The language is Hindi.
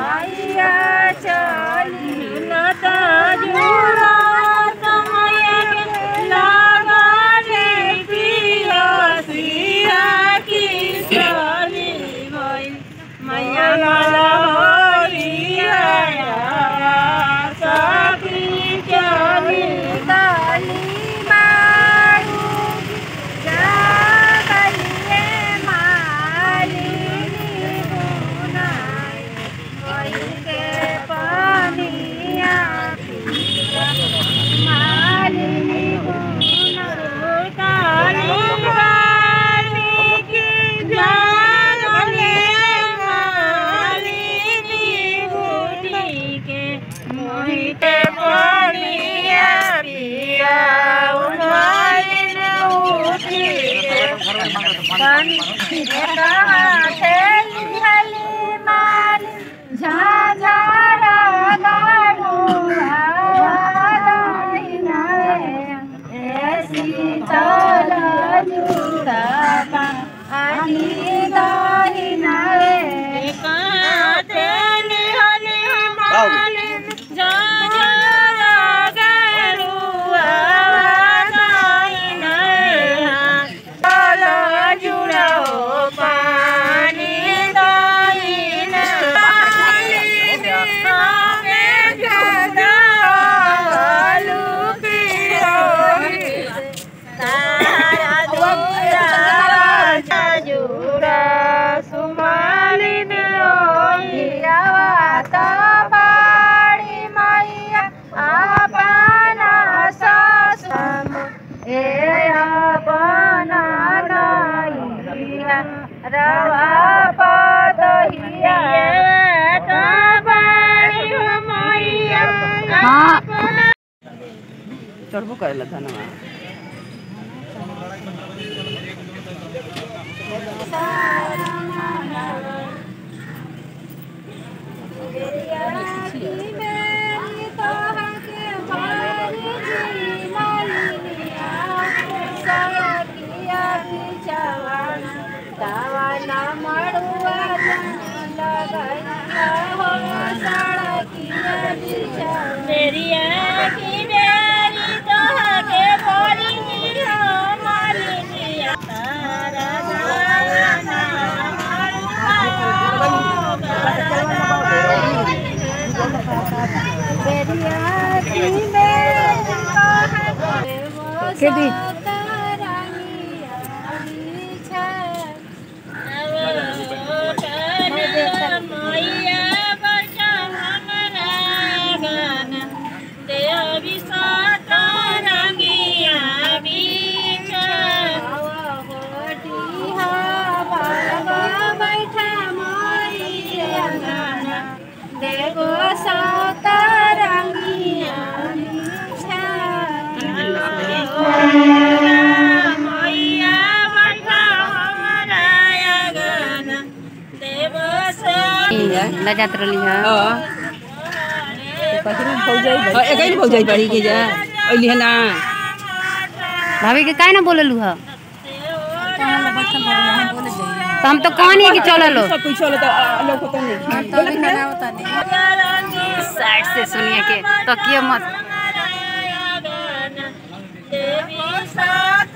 समैया चली जा चढ़बो करेला धनमा मेरिया खेती देखो सतरंगिया मैया रही है ही भौजाई के जा है ना भाभी के काहे ना बोललू है। तो हम तो कहनी है कि चलो लो सब कुछ चलो तो लोग तो नहीं। साइड से सुनिए के तो मत Misa